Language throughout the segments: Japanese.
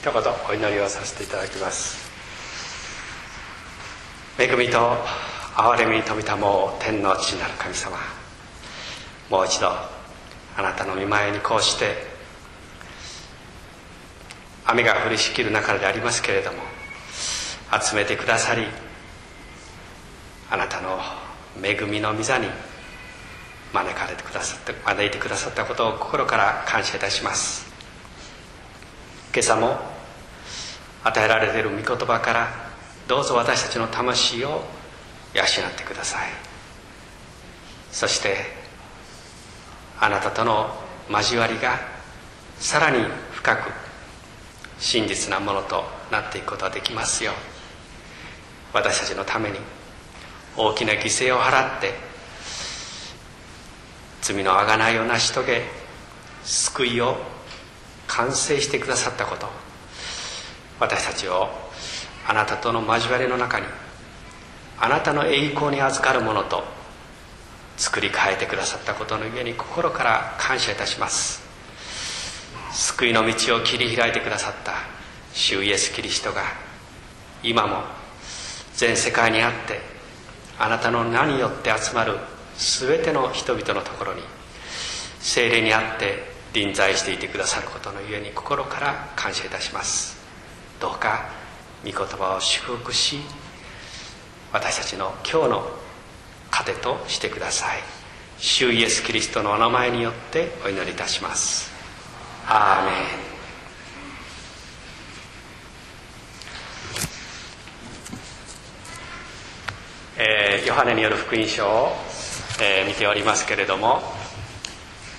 一言お祈りをさせていただきます。恵みと憐れみに富みたも天の父なる神様もう一度あなたの御前にこうして雨が降りしきる中でありますけれども集めてくださりあなたの恵みの御座に招かれてくださって招いてくださったことを心から感謝いたします。今朝も与えられている御言葉からどうぞ私たちの魂を養ってください。そしてあなたとの交わりがさらに深く真実なものとなっていくことができますよ私たちのために大きな犠牲を払って罪の贖いを成し遂げ救いを完成してくださったこと。私たちをあなたとの交わりの中にあなたの栄光に預かるものと作り変えてくださったことの上に心から感謝いたします。救いの道を切り開いてくださった主イエス・キリストが今も全世界にあってあなたの名によって集まる全ての人々のところに精霊にあって臨在していてくださることのゆえに心から感謝いたします。どうか御言葉を祝福し私たちの今日の糧としてください。主イエス・キリストのお名前によってお祈りいたします。アーメン。えー、ヨハネによる福音書を、えー、見ておりますけれども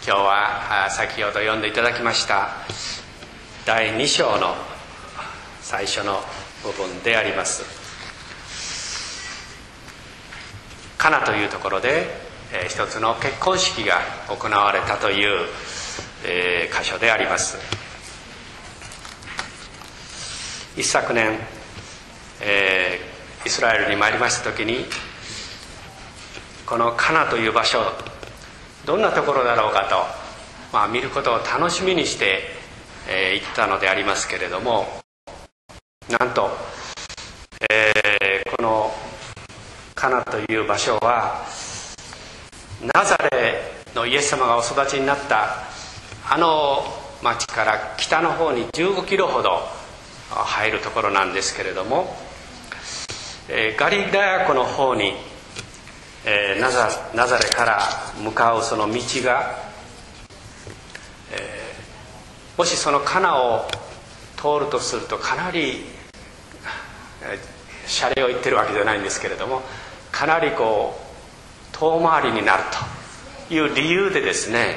今日は先ほど読んでいただきました第2章の最初の部分であります。カナというところで、えー、一つの結婚式が行われたという、えー、箇所であります。一昨年、えー、イスラエルに参りました時にこのカナという場所どんなところだろうかと、まあ、見ることを楽しみにして、えー、行ったのでありますけれどもなんと、えー、このカナという場所はナザレのイエス様がお育ちになったあの町から北の方に15キロほど入るところなんですけれども、えー、ガリラヤ湖の方にえー、ナザナザレから向かうその道が、えー、もしそのカナを通るとするとかなり、えー、シャレを言ってるわけじゃないんですけれどもかなりこう遠回りになるという理由でですね、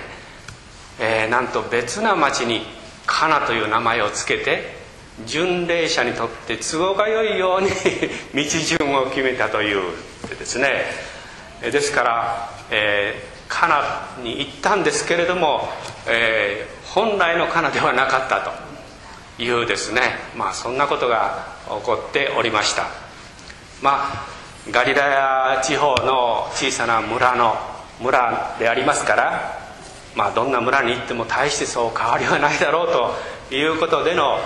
えー、なんと別な町にカナという名前を付けて巡礼者にとって都合がよいように道順を決めたというですねですから、えー、カナに行ったんですけれども、えー、本来のカナではなかったというですね。まあそんなことが起こっておりました。まあガリラヤ地方の小さな村の村でありますからまあどんな村に行っても大してそう変わりはないだろうということでの、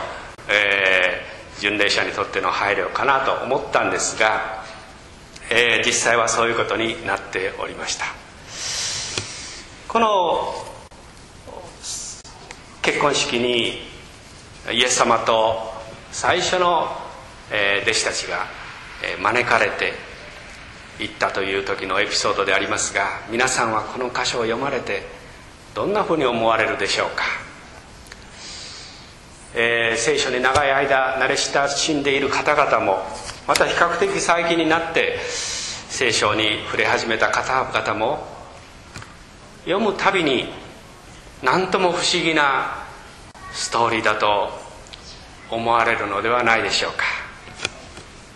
えー、巡礼者にとっての配慮かなと思ったんですがえー、実際はそういうことになっておりました。この結婚式にイエス様と最初の、え、弟子たちが、招かれて行ったという時のエピソードでありますが皆さんはこの箇所を読まれてどんなふうに思われるでしょうか、えー、聖書に長い間慣れ親しんでいる方々もまた比較的最近になって聖書に触れ始めた方々も読むたびに何とも不思議なストーリーだと思われるのではないでしょうか。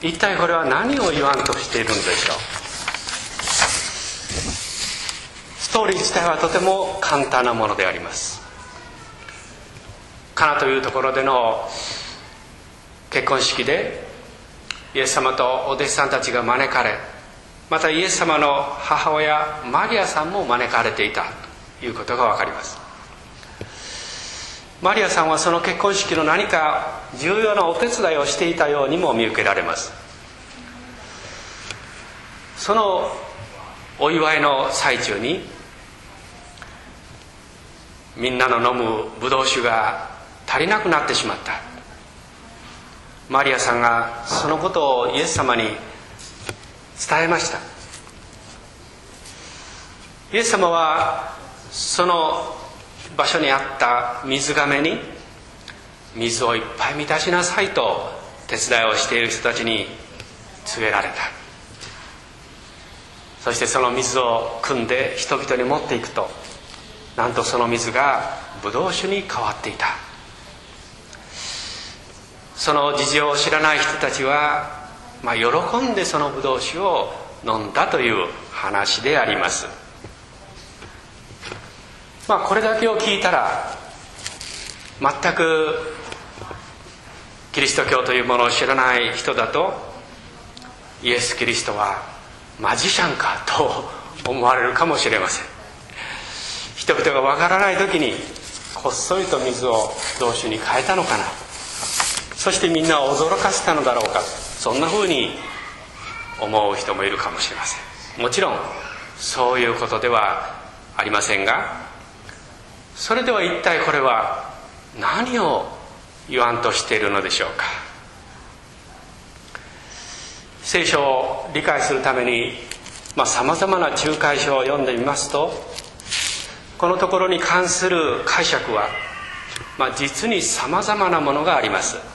一体これは何を言わんとしているんでしょう？ストーリー自体はとても簡単なものであります。カナというところでの結婚式でイエス様とお弟子さんたちが招かれまたイエス様の母親マリアさんも招かれていたということが分かります。マリアさんはその結婚式の何か重要なお手伝いをしていたようにも見受けられます。そのお祝いの最中にみんなの飲むブドウ酒が足りなくなってしまった。マリアさんがそのことをイエス様に伝えました。イエス様はその場所にあった水がめに水をいっぱい満たしなさいと手伝いをしている人たちに告げられた。そしてその水を汲んで人々に持っていくとなんとその水がブドウ酒に変わっていた。その事情を知らない人たちは、まあ、喜んでそのブドウ酒を飲んだという話であります。まあこれだけを聞いたら全くキリスト教というものを知らない人だとイエス・キリストはマジシャンかと思われるかもしれません。人々がわからない時にこっそりと水を同種に変えたのかな。そしてみんなを驚かせたのだろうか。そんなふうに思う人もいるかもしれません。もちろんそういうことではありませんがそれでは一体これは何を言わんとしているのでしょうか。聖書を理解するためにさまざ、まな仲介書を読んでみますとこのところに関する解釈は、まあ、実にさまざまなものがあります。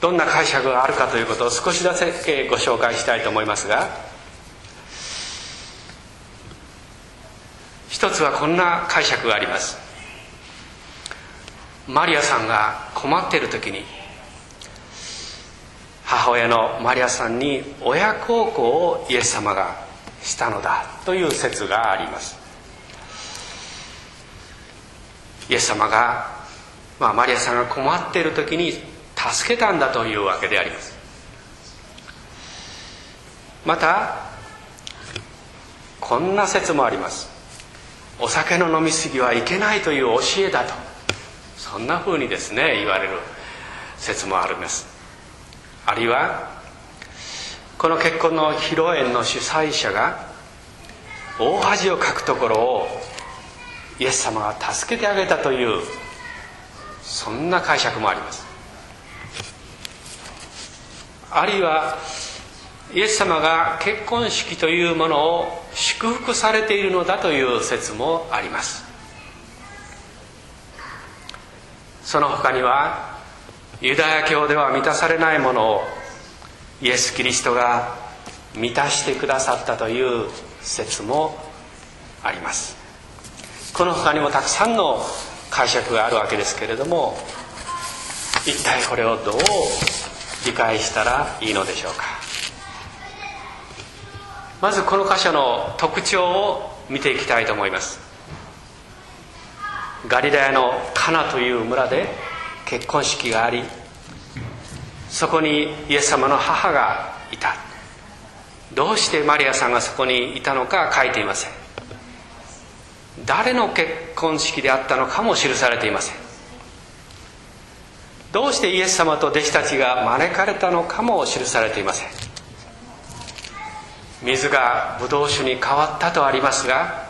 どんな解釈があるかということを少しだけご紹介したいと思いますが一つはこんな解釈があります。マリアさんが困っている時に母親のマリアさんに親孝行をイエス様がしたのだという説があります。イエス様が、まあ、マリアさんが困っている時に助けたんだというわけであります。またこんな説もあります。お酒の飲み過ぎはいけないという教えだと。そんなふうにですね言われる説もあるんです。あるいはこの結婚の披露宴の主催者が大恥をかくところをイエス様が助けてあげたというそんな解釈もあります。あるいはイエス様が結婚式というものを祝福されているのだという説もあります。その他にはユダヤ教では満たされないものをイエス・キリストが満たしてくださったという説もあります。この他にもたくさんの解釈があるわけですけれども一体これをどう理解したらいいのでしょうか。まずこの箇所の特徴を見ていきたいと思います。ガリラヤのカナという村で結婚式がありそこにイエス様の母がいた。どうしてマリアさんがそこにいたのか書いていません。誰の結婚式であったのかも記されていません。どうしてイエス様と弟子たちが招かれたのかも記されていません。水がブドウ酒に変わったとありますが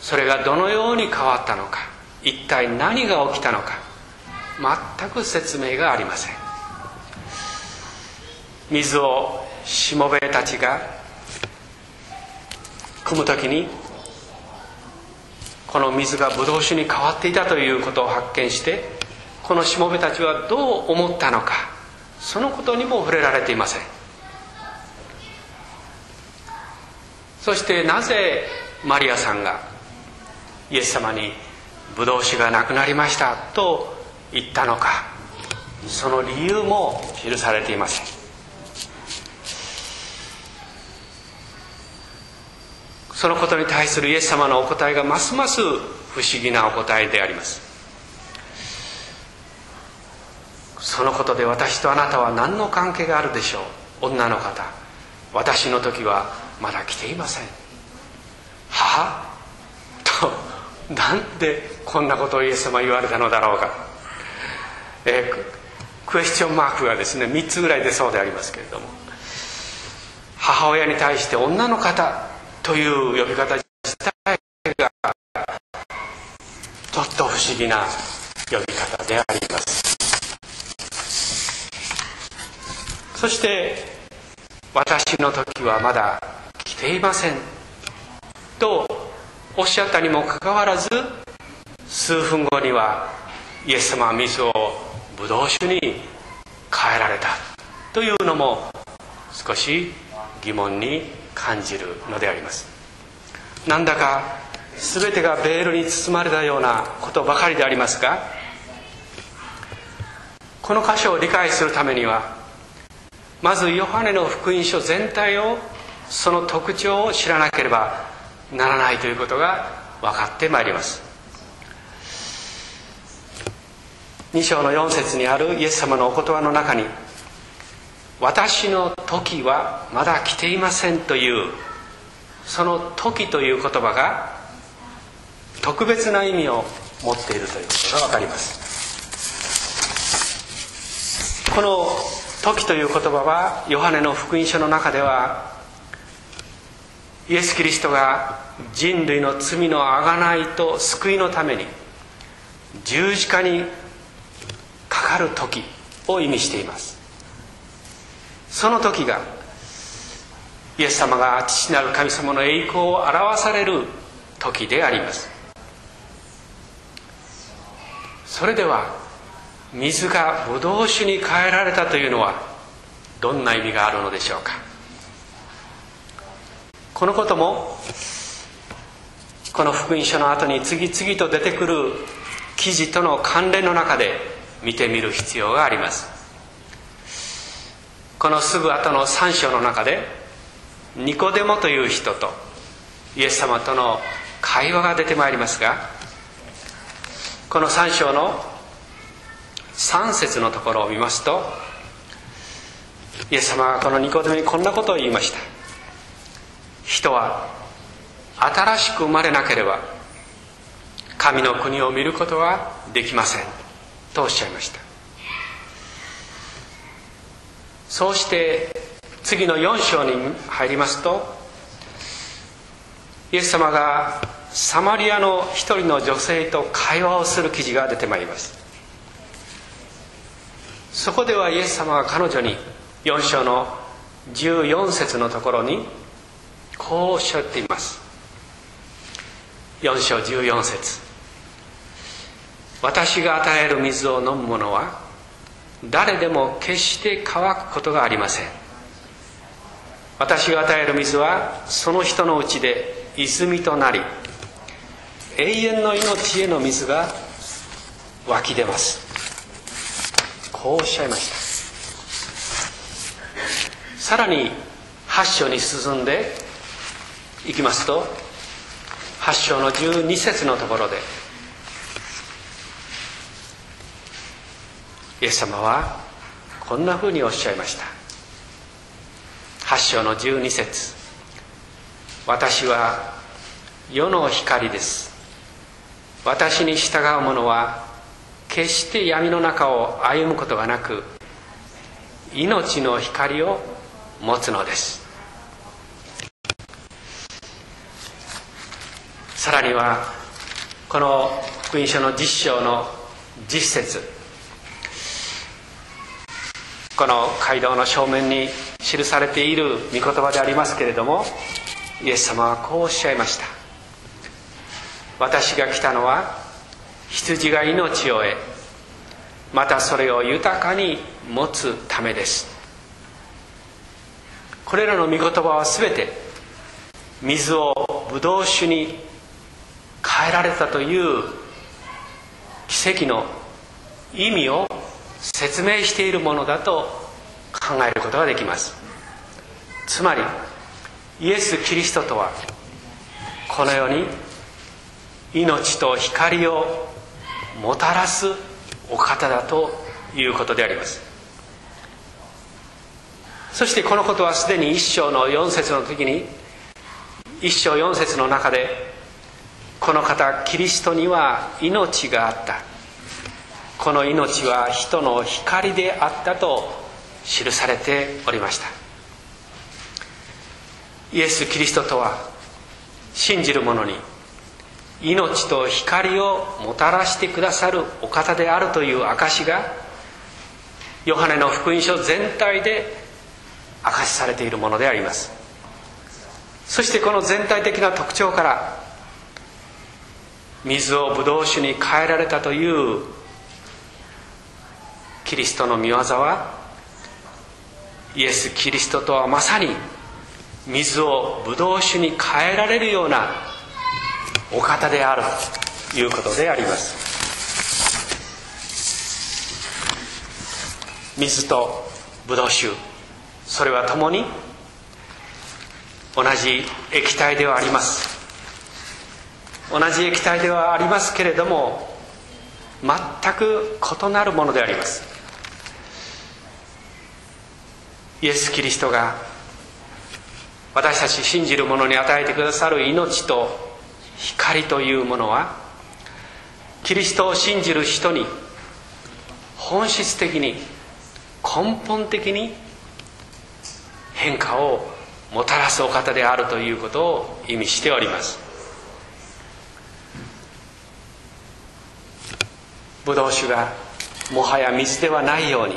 それがどのように変わったのか一体何が起きたのか全く説明がありません。水をしもべたちが汲む時にこの水がブドウ酒に変わっていたということを発見してこのしもべたちはどう思ったのかそのことにも触れられていません。そしてなぜマリアさんがイエス様に「ブドウ酒がなくなりました」と言ったのかその理由も記されていません。そのことに対するイエス様のお答えがますます不思議なお答えであります。そのことで私とあなたは何の関係があるでしょう？女の方。私の時はまだ来ていません。はとなんでこんなことをイエス様言われたのだろうか、えー、クエスチョンマークがですね3つぐらい出そうでありますけれども。母親に対して女の方という呼び方自体がちょっと不思議な呼び方であります。そして私の時はまだ来ていません。とおっしゃったにもかかわらず数分後にはイエス様は水をブドウ酒に変えられた。というのも少し疑問に感じるのであります。なんだか全てがベールに包まれたようなことばかりでありますがこの箇所を理解するためにはまずヨハネの福音書全体をその特徴を知らなければならないということが分かってまいります。2章の4節にあるイエス様のお言葉の中に私の時はまだ来ていませんというその時という言葉が特別な意味を持っているということが分かります。この時という言葉はヨハネの福音書の中ではイエス・キリストが人類の罪の贖いと救いのために十字架にかかる時を意味しています。その時がイエス様が父なる神様の栄光を表される時であります。それでは水がブドウ酒に変えられたというのはどんな意味があるのでしょうか。このこともこの福音書の後に次々と出てくる記事との関連の中で見てみる必要があります。このすぐ後の3章の中でニコデモという人とイエス様との会話が出てまいりますがこの3章の3節のところを見ますとイエス様はこのニコデモにこんなことを言いました。人は新しく生まれなければ神の国を見ることはできません。とおっしゃいました。そうして次の4章に入りますとイエス様がサマリアの一人の女性と会話をする記事が出てまいります。そこではイエス様が彼女に4章の14節のところにこうおっしゃっています。4章14節。私が与える水を飲む者は誰でも決して乾くことがありません。私が与える水はその人のうちで泉となり永遠の命への水が湧き出ます。こうおっしゃいました。さらに8章に進んでいきますと8章の12節のところでイエス様はこんなふうにおっしゃいました。8章の12節私は世の光です。私に従う者は決して闇の中を歩むことがなく命の光を持つのです。さらにはこの福音書の実章の実節。この街道の正面に記されている御言葉でありますけれどもイエス様はこうおっしゃいました。私が来たのは羊が命を得またそれを豊かに持つためです。これらの御言葉は全て水をブドウ酒に変えられたという奇跡の意味を説明しているものだと考えることができます。つまりイエス・キリストとはこの世に命と光をもたらすお方だということであります。そしてこのことはすでに一章の4節の時に一章4節の中でこの方キリストには命があった。この命は人の光であったと記されておりました。イエス・キリストとは信じる者に命と光をもたらしてくださるお方であるという証がヨハネの福音書全体で証しされているものであります。そしてこの全体的な特徴から水をブドウ酒に変えられたというキリストの御業はイエス・キリストとはまさに水をブドウ酒に変えられるようなお方である。ということであります。水とブドウ酒。それは共に同じ液体ではあります。同じ液体ではありますけれども全く異なるものであります。イエス・キリストが私たち信じる者に与えてくださる命と光というものはキリストを信じる人に本質的に根本的に変化をもたらすお方であるということを意味しております。ブドウ酒がもはや水ではないように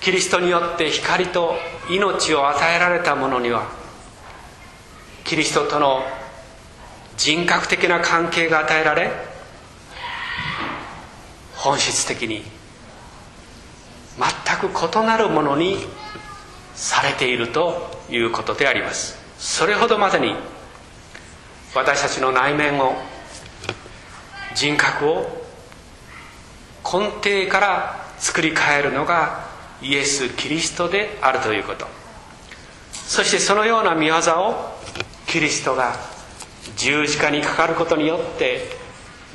キリストによって光と命を与えられた者にはキリストとの人格的な関係が与えられ本質的に全く異なるものにされているということであります。それほどまでに私たちの内面を人格を根底から作り変えるのがイエス・キリストであるということ。そしてそのような見業をキリストが十字架にかかることによって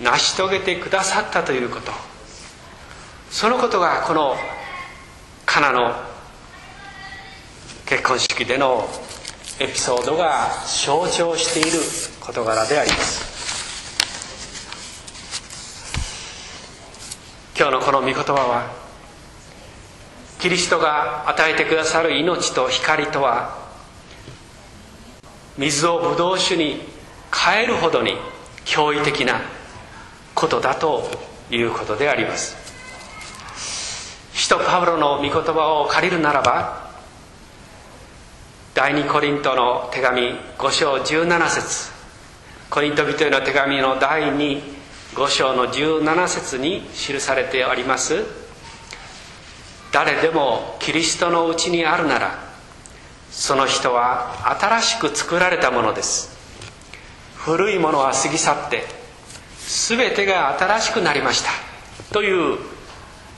成し遂げてくださったということ。そのことがこのカナの結婚式でのエピソードが象徴している事柄であります。今日のこの御言葉はキリストが与えてくださる命と光とは水をブドウ酒に変えるほどに驚異的なことだということであります。使徒パウロの御言葉を借りるならば第二コリントの手紙5章17節コリント人への手紙の第25章の17節に記されております。誰でもキリストのうちにあるならその人は新しく作られたものです。古いものは過ぎ去って全てが新しくなりましたという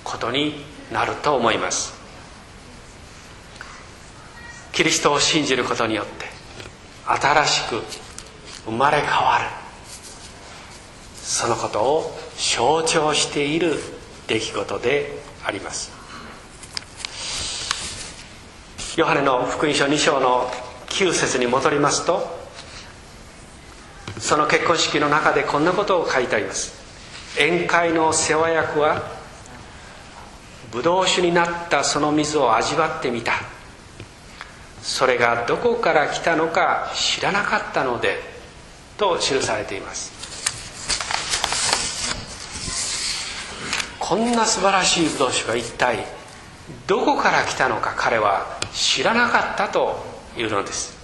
ことになると思います。キリストを信じることによって新しく生まれ変わるそのことを象徴している出来事であります。ヨハネの福音書2章の9節に戻りますとその結婚式の中でこんなことを書いてあります。宴会の世話役はブドウ酒になったその水を味わってみた。それがどこから来たのか知らなかったのでと記されています。こんな素晴らしいブドウ酒が一体どこから来たのか彼は知らなかったというのです。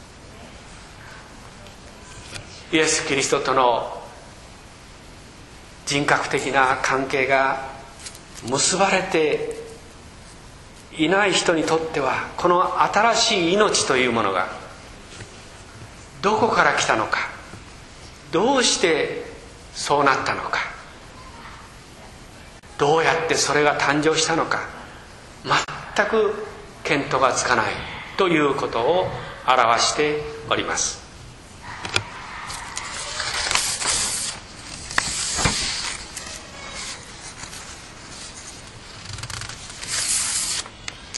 イエス・キリストとの人格的な関係が結ばれていない人にとってはこの新しい命というものがどこから来たのかどうしてそうなったのかどうやってそれが誕生したのか全く見当がつかないということを表しております。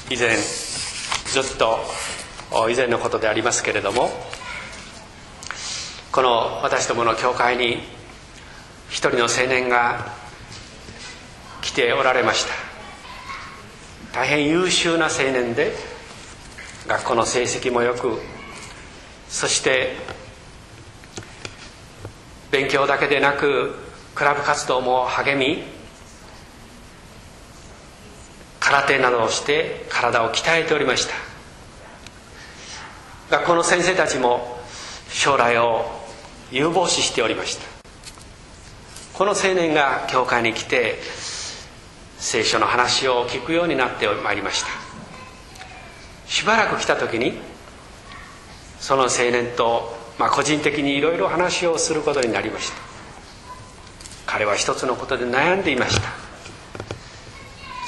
以前ずっと以前のことでありますけれどもこの私どもの教会に一人の青年が来ておられました。大変優秀な青年で学校の成績もよくそして勉強だけでなくクラブ活動も励み空手などをして体を鍛えておりました。学校の先生たちも将来を有望視しておりました。この青年が教会に来て聖書の話を聞くようになってまいりました。しばらく来た時にその青年と、まあ、個人的にいろいろ話をすることになりました。彼は一つのことで悩んでいました。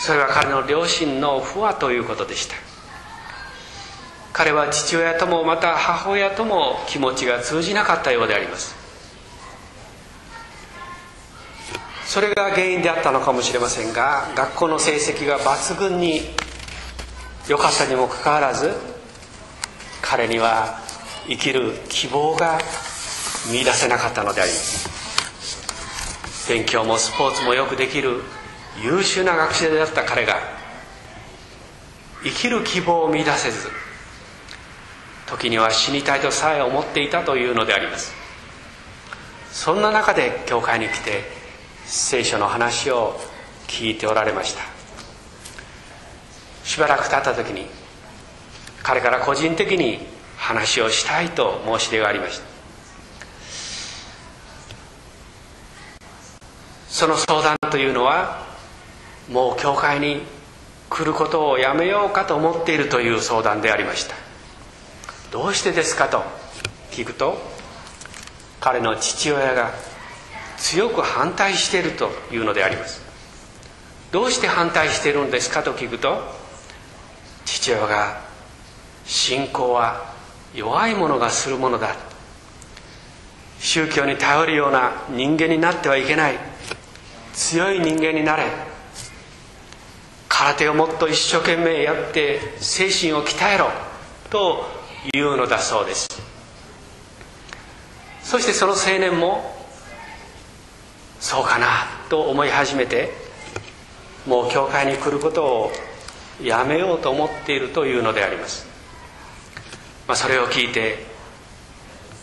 それは彼の両親の不和ということでした。彼は父親ともまた母親とも気持ちが通じなかったようであります。それが原因であったのかもしれませんが学校の成績が抜群に良かったにもかかわらず彼には生きる希望が見いだせなかったのであります。勉強もスポーツもよくできる優秀な学生であった彼が生きる希望を見いだせず時には死にたいとさえ思っていたというのであります。そんな中で教会に来て聖書の話を聞いておられました。しばらく経った時に彼から個人的に話をしたいと申し出がありました。その相談というのはもう教会に来ることをやめようかと思っているという相談でありました。どうしてですかと聞くと彼の父親が強く反対しているというのであります。どうして反対しているんですかと聞くと父親が信仰は弱い者がするものだ。宗教に頼るような人間になってはいけない。強い人間になれ。空手をもっと一生懸命やって精神を鍛えろというのだそうです。そしてその青年もそうかなと思い始めてもう教会に来ることをやめようと思っているというのであります、まあ、それを聞いて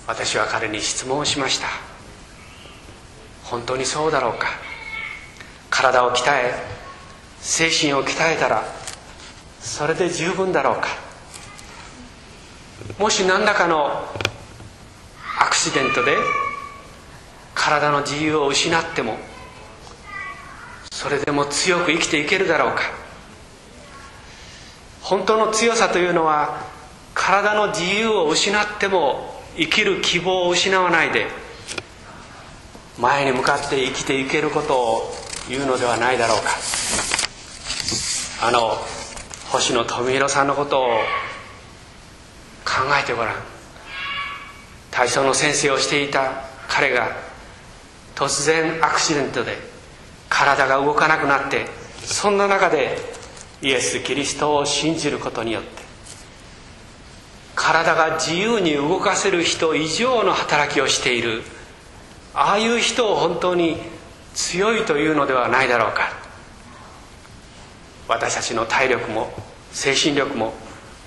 私は彼に質問をしました。本当にそうだろうか。体を鍛え精神を鍛えたらそれで十分だろうか。もし何らかのアクシデントで体の自由を失ってもそれでも強く生きていけるだろうか。本当の強さというのは体の自由を失っても生きる希望を失わないで前に向かって生きていけることを言うのではないだろうか。あの星野富弘さんのことを考えてごらん。体操の先生をしていた彼が突然アクシデントで体が動かなくなってそんな中でイエス・キリストを信じることによって体が自由に動かせる人以上の働きをしているああいう人を本当に強いというのではないだろうか。私たちの体力も精神力も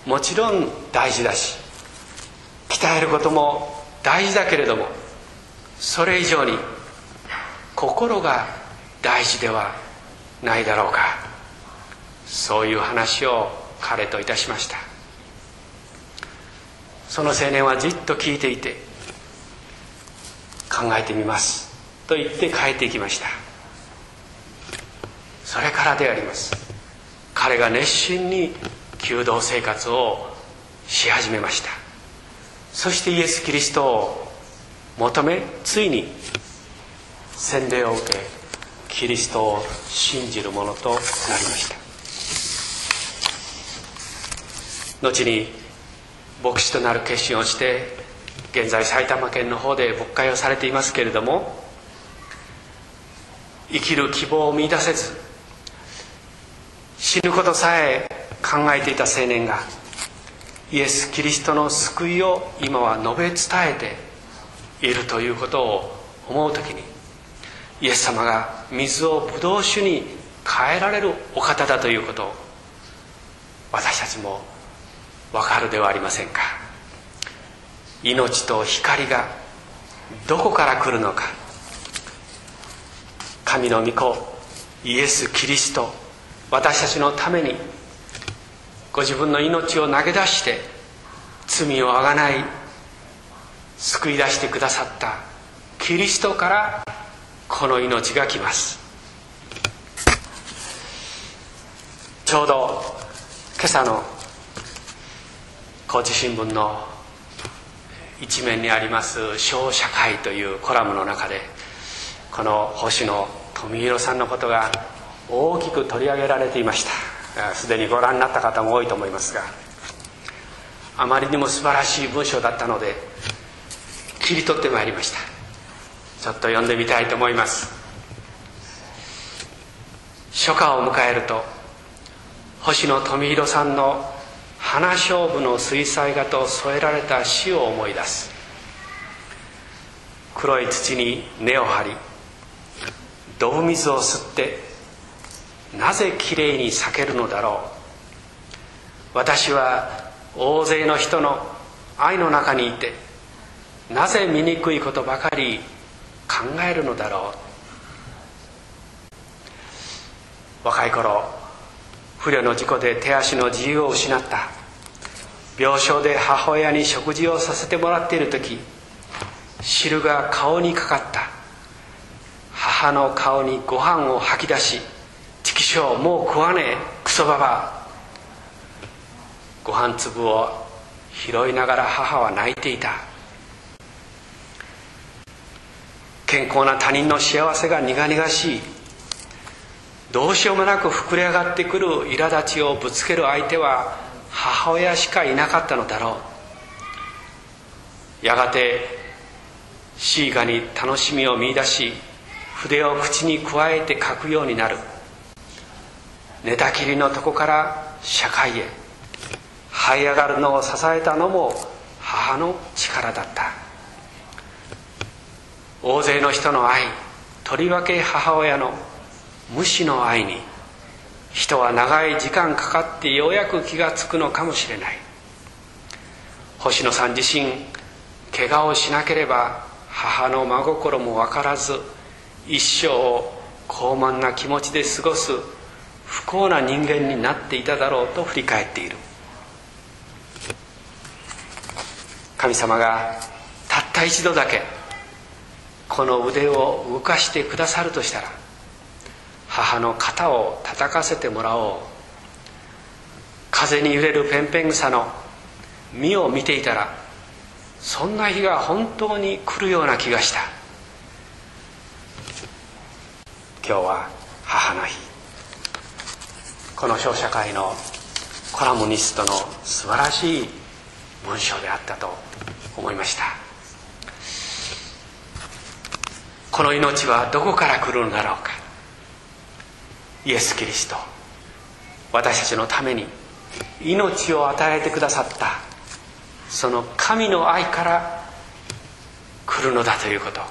もちろん大事だし鍛えることも大事だけれどもそれ以上に心が大事ではないだろうか。そういう話を彼といたしました。その青年はじっと聞いていて考えてみます。と言って帰っていきました。それからであります。彼が熱心に弓道生活をし始めました。そしてイエス・キリストを求めついに洗礼を受けキリストを信じるものとなりました。後に牧師となる決心をして現在埼玉県の方で牧会をされていますけれども生きる希望を見いだせず死ぬことさえ考えていた青年がイエス・キリストの救いを今は述べ伝えているということを思う時にイエス様が水をブドウ酒に変えられるお方だということを私たちも分かるではありませんか。命と光がどこから来るのか。神の御子イエス・キリスト。私たちのためにご自分の命を投げ出して罪をあがない救い出してくださったキリストからこの命が来ます。ちょうど今朝の高知新聞の一面にあります「小社会」というコラムの中でこの星野富弘さんのことが大きく取り上げられていました。すでにご覧になった方も多いと思いますが。あまりにも素晴らしい文章だったので切り取ってまいりました。ちょっと読んでみたいと思います。初夏を迎えると星野富弘さんの花勝負の水彩画と添えられた詩を思い出す。黒い土に根を張り泥水を吸ってなぜきれいに咲けるのだろう？私は大勢の人の愛の中にいてなぜ醜いことばかり考えるのだろう？若い頃不慮の事故で手足の自由を失った。病床で母親に食事をさせてもらっている時汁が顔にかかった。母の顔にご飯を吐き出し「畜生もう食わねえ。クソババご飯粒を拾いながら母は泣いていた。健康な他人の幸せが苦々しい。どうしようもなく膨れ上がってくる苛立ちをぶつける相手は母親しかいなかったのだろう。やがてシーガに楽しみを見いだし筆を口にくわえて書くようになる。寝たきりのとこから社会へ。這い上がるのを支えたのも母の力だった。大勢の人の愛とりわけ母親の無視の愛に人は長い時間かかってようやく気がつくのかもしれない。星野さん自身怪我をしなければ母の真心も分からず一生を高慢な気持ちで過ごす不幸な人間になっていただろうと振り返っている。神様がたった一度だけこの腕を動かしてくださるとしたら母の肩を叩かせてもらおう。風に揺れるペンペン草の実を見ていたらそんな日が本当に来るような気がした。今日は母の日。この小社会のコラムニストの素晴らしい文章であったと思いました。この命はどこから来るのだろうか。イエス・キリスト私たちのために命を与えてくださった。その神の愛から来るのだということ。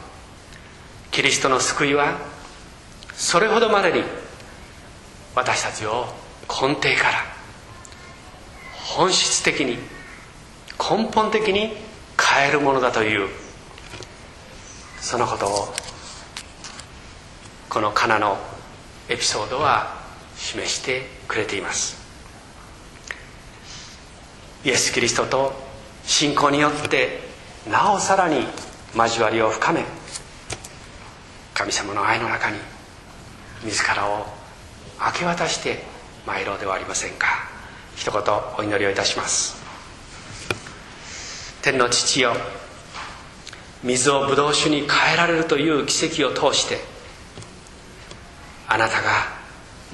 キリストの救いはそれほどまでに私たちを根底から本質的に根本的に変えるものだというそのことをこのカナのエピソードは示してくれています。イエス・キリストと信仰によってなおさらに交わりを深め神様の愛の中に自らを明け渡して参ろうではありませんか。一言お祈りをいたします。天の父よ水をブドウ酒に変えられるという奇跡を通してあなたが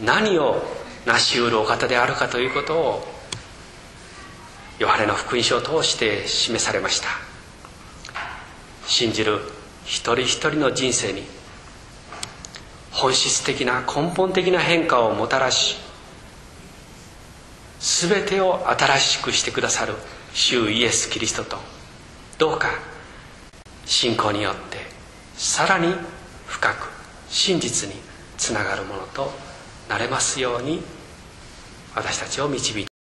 何を成し得るお方であるかということをヨハネの福音書を通して示されました。信じる一人一人の人生に本質的な根本的な変化をもたらし全てを新しくしてくださる主イエス・キリストとどうか信仰によってさらに深く真実につながるものとなれますように私たちを導いて